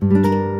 Música